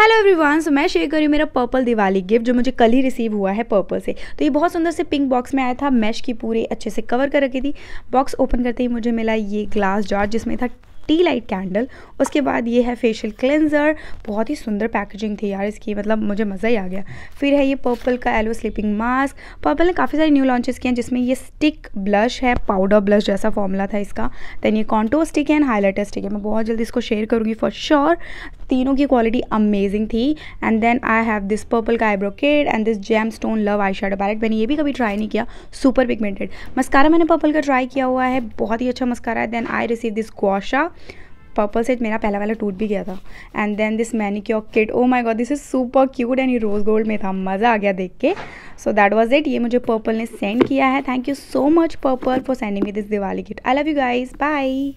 Hello everyone so मैं share करी मेरा पर्पल दिवाली गिफ्ट जो मुझे कल ही रिसीव हुआ है पर्पल से। तो ये बहुत सुंदर से पिंक बॉक्स में आया था मैश की पूरी अच्छे से कवर कर रखी थी। बॉक्स ओपन करते ही मुझे मिला ये ग्लास जार जिसमें था टी लाइट कैंडल, उसके बाद ये है फेशियल क्लेंजर बहुत ही सुंदर पैकेजिंग थी यार इसकी मतलब मुझे मज़ा ही आ गया। फिर है ये पर्पल का एलो स्लीपिंग मास्क पर्पल ने काफ़ी सारे न्यू लॉन्चेस किए हैं, जिसमें ये स्टिक ब्लश है पाउडर ब्लश जैसा फॉर्मूला था इसका। देन ये contour stick and highlighter stick है। मैं बहुत जल्दी इसको शेयर करूँगी फॉर श्योर तीनों की क्वालिटी अमेजिंग थी। And then I have this purple का eyebrow kit and this gem stone love eye shadow palette मैंने ये भी कभी ट्राई नहीं किया। सुपर पिगमेंटेड मस्कारा मैंने पर्पल का ट्राई किया हुआ है। बहुत ही अच्छा मस्कारा है। देन आई रिसीव दिस क्वाशा पर्पल सेट मेरा पहला वाला टूट भी गया था. And then this manicure kit oh my God this is super cute and ये रोज़ गोल्ड में था. मज़ा आ गया देख के. सो दैट वॉज़ इट ये मुझे पर्पल ने सेंड किया है. Thank you so much purple for sending me this Diwali kit I love you guys bye